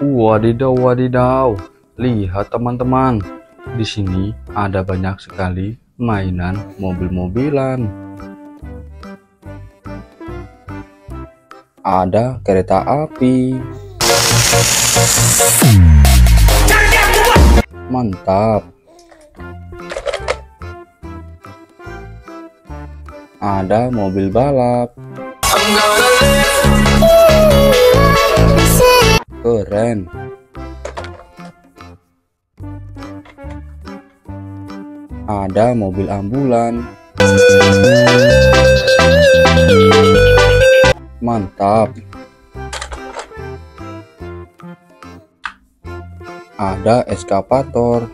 Wadidaw wadidaw. Lihat teman-teman. Di sini ada banyak sekali mainan mobil-mobilan. Ada kereta api. Mantap. Ada mobil balap. Keren. Ada mobil ambulan. Mantap. Ada eskapator.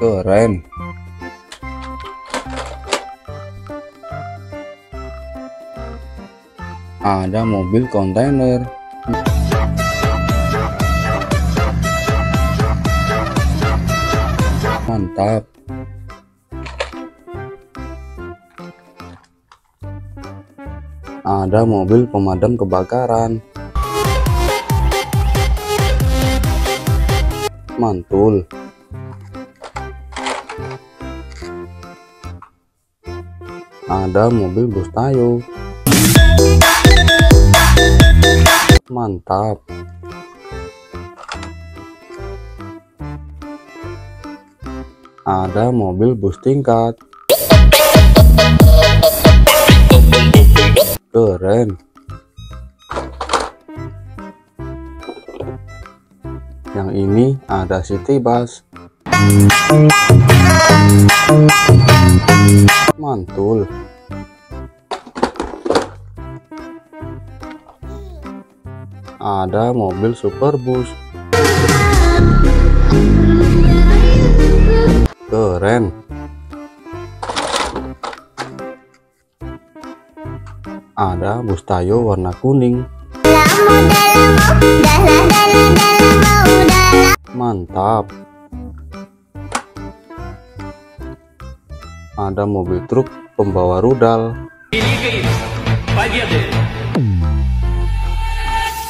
Keren. Ada mobil kontainer. Mantap. Ada mobil pemadam kebakaran. Mantul. Ada mobil bus tayo. Mantap. Ada mobil bus tingkat. Keren. Yang ini ada city bus. Mantul. Ada mobil superbus. Keren. Ada bus tayo warna kuning. Mantap. Ada mobil truk pembawa rudal. Великой Победы!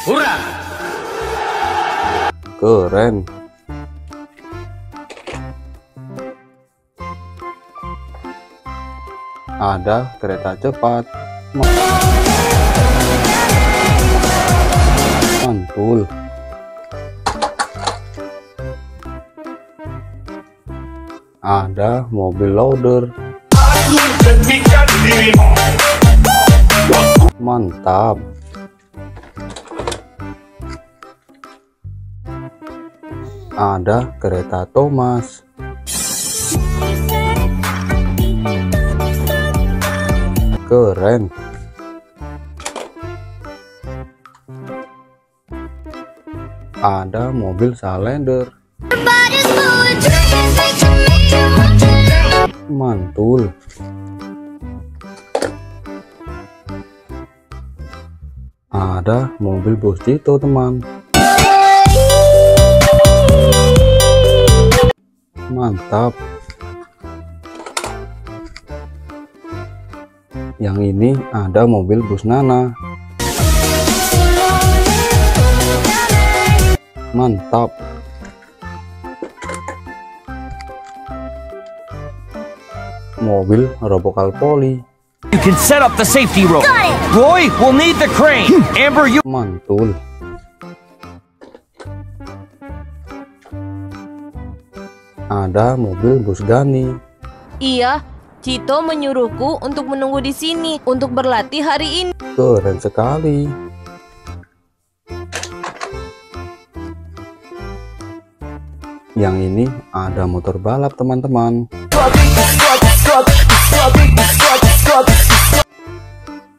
Hura. keren. Ada kereta cepat. Mantul. Ada mobil loader. Mantap. Ada kereta Thomas. Keren. Ada mobil Salender. Mantul. Ada mobil bus Cito, teman. Mantap. Yang ini ada mobil bus Nana. Mantap. Mobil Robokal Poli. You can set up the safety rope. Roy, we'll need the crane. Amber, you. Mantul. Ada mobil bus Gani. Iya, Cito menyuruhku untuk menunggu di sini untuk berlatih hari ini. Keren sekali. Yang ini ada motor balap, teman-teman.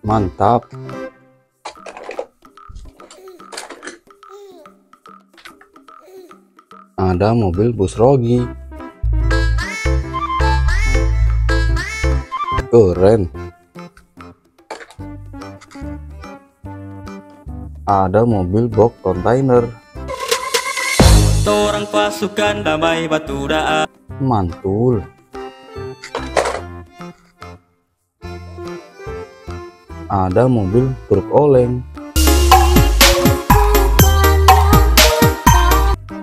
Mantap. Ada mobil bus Rogi. Keren. Ada mobil box kontainer. Orang pasukan damai batu Mantul. ada mobil truk oleng.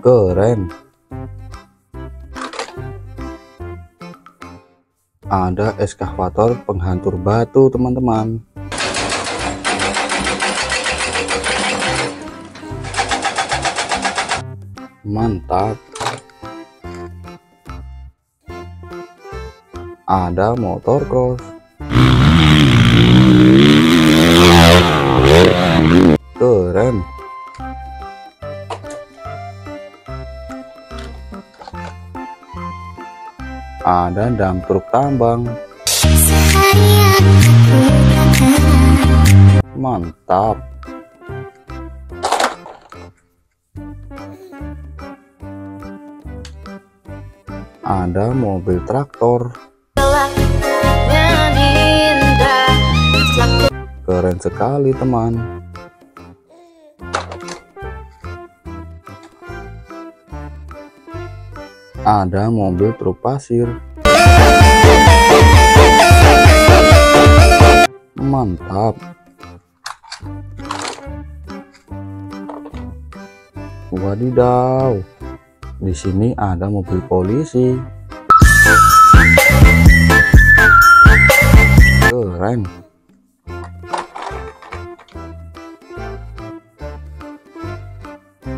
Keren. Ada eskavator penghancur batu, teman-teman. Mantap. Ada motor cross. Ada dam truk tambang. Mantap. Ada mobil traktor. Keren sekali, teman. Ada mobil truk pasir. Mantap. Wadidaw. Di sini ada mobil polisi. Keren.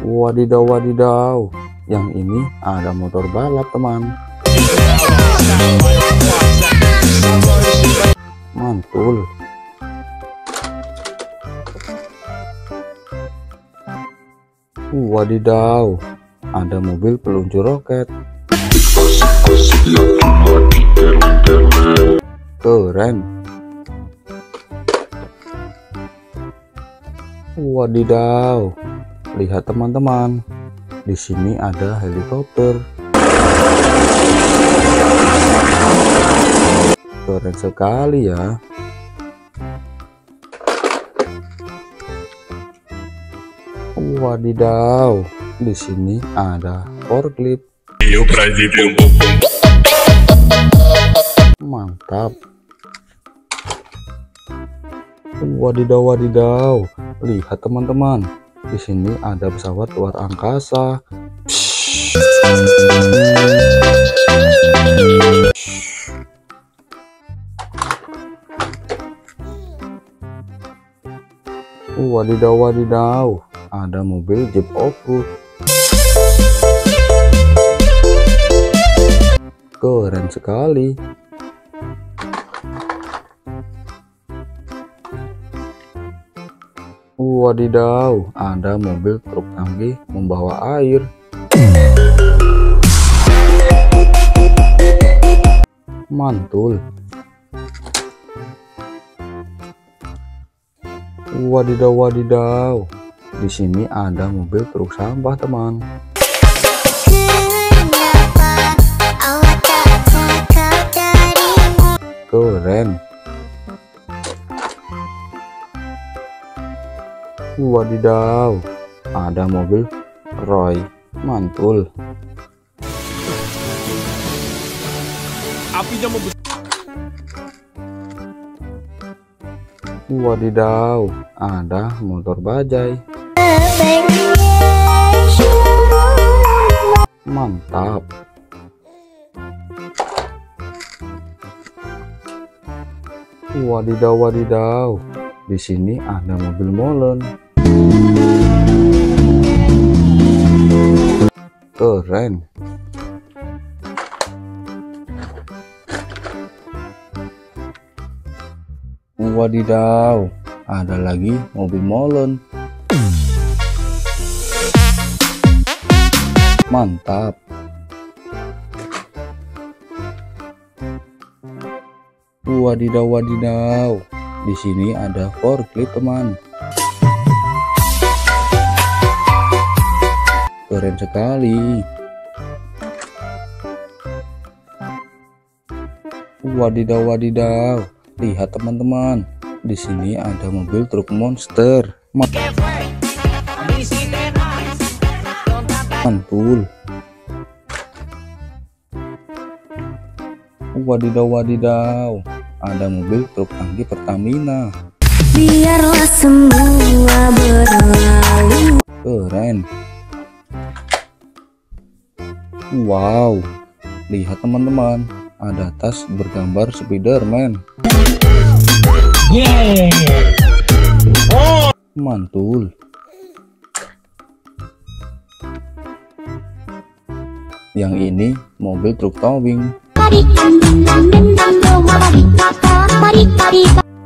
Wadidaw, wadidaw. Yang ini ada motor balap, teman. Mantul. Wadidaw, ada mobil peluncur roket. Keren. Wadidaw, lihat teman-teman. Di sini ada helikopter. Keren sekali ya. Wadidaw, di sini ada forklift. Mantap. Wadidaw, wadidaw. Lihat teman-teman. Di sini ada pesawat luar angkasa. Wadidaw, wadidaw. Ada mobil Jeep off-road. Keren sekali. Wadidaw, ada mobil truk tangki membawa air. Mantul. Wadidaw, wadidaw. Di sini ada mobil truk sampah, teman. Keren. Wadidaw, ada mobil Roy mantul. Apinya. Wadidaw, ada motor bajai. Mantap. Wadidaw, wadidaw. Di sini ada mobil molen. Keren. Wadidaw, ada lagi mobil molen. Mantap. Wadidaw, wadidaw. Di sini ada forklift, teman. Keren sekali. Wadidaw, wadidaw. Lihat teman-teman. Di sini ada mobil truk monster. Ma- Mantul. Wadidaw, wadidaw. Ada mobil truk tangki Pertamina. Biarlah semua berlalu Keren. Wow, lihat teman-teman, ada tas bergambar Spiderman. Mantul. Yang ini mobil truk towing.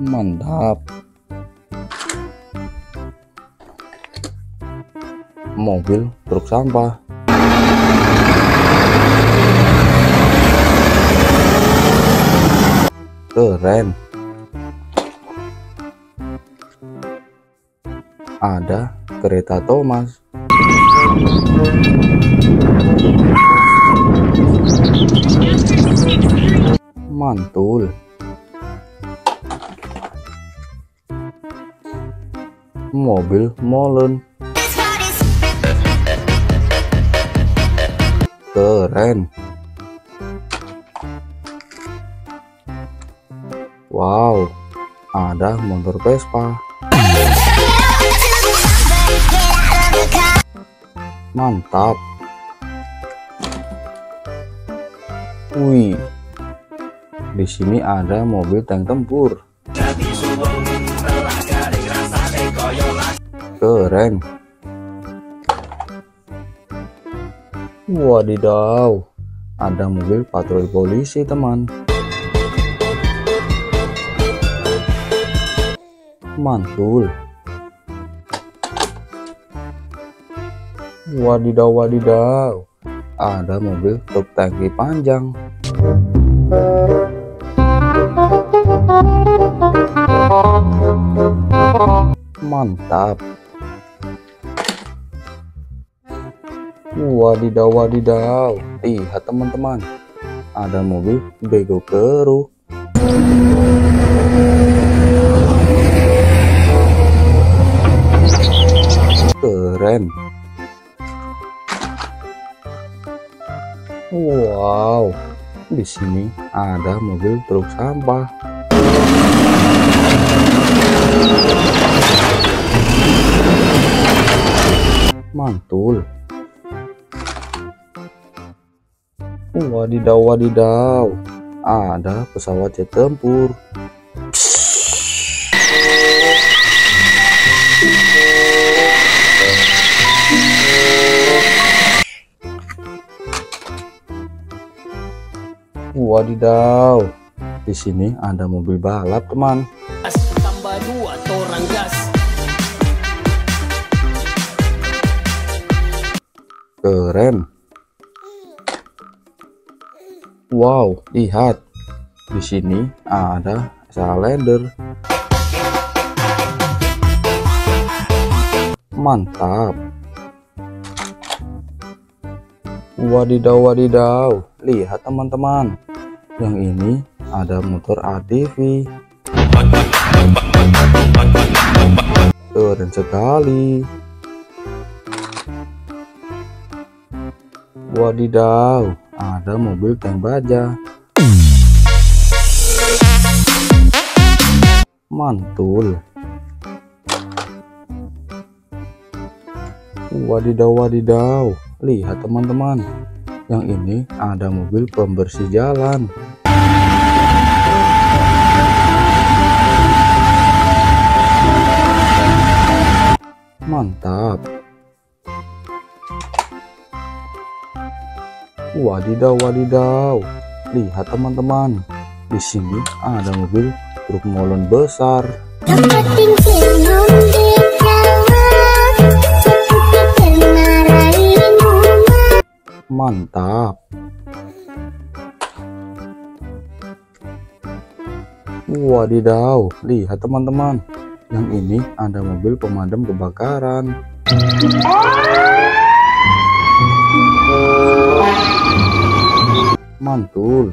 Mantap. Mobil truk sampah. Keren. Ada kereta Thomas. Mantul. Mobil molen. Keren. Wow, ada motor Vespa. Mantap. Wih. Di sini ada mobil tank tempur. Keren. Wadidaw. Ada mobil patroli polisi, teman. Mantul. Wadidaw, wadidaw. Ada mobil truk tangki panjang. Mantap. Wadidaw, wadidaw. Lihat teman-teman. Ada mobil bego keruk. Keren. Wow, di sini ada mobil truk sampah. Mantul. Wadidaw, wadidaw. Ada pesawat jet tempur. Wadidaw. Di sini ada mobil balap, teman. tambah dua torang gas Keren. Wow, lihat. Di sini ada salender. Mantap. Wadidaw, wadidaw. Lihat teman-teman. Yang ini ada motor ATV. Keren sekali. Wadidaw, ada mobil tank baja. Mantul. Wadidaw, wadidaw. Lihat teman-teman. Yang ini ada mobil pembersih jalan. Mantap. Wadidaw, wadidaw. Lihat teman-teman. Di sini ada mobil truk molen besar. Mantap. Wadidaw, lihat teman-teman. Yang ini ada mobil pemadam kebakaran. Mantul.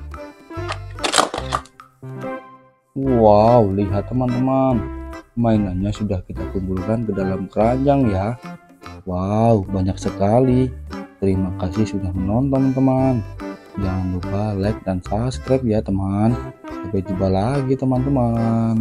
Wow, lihat teman-teman. Mainannya sudah kita kumpulkan ke dalam keranjang ya. Wow, banyak sekali. Terima kasih sudah menonton teman-teman. Jangan lupa like dan subscribe ya teman. Sampai jumpa lagi teman-teman.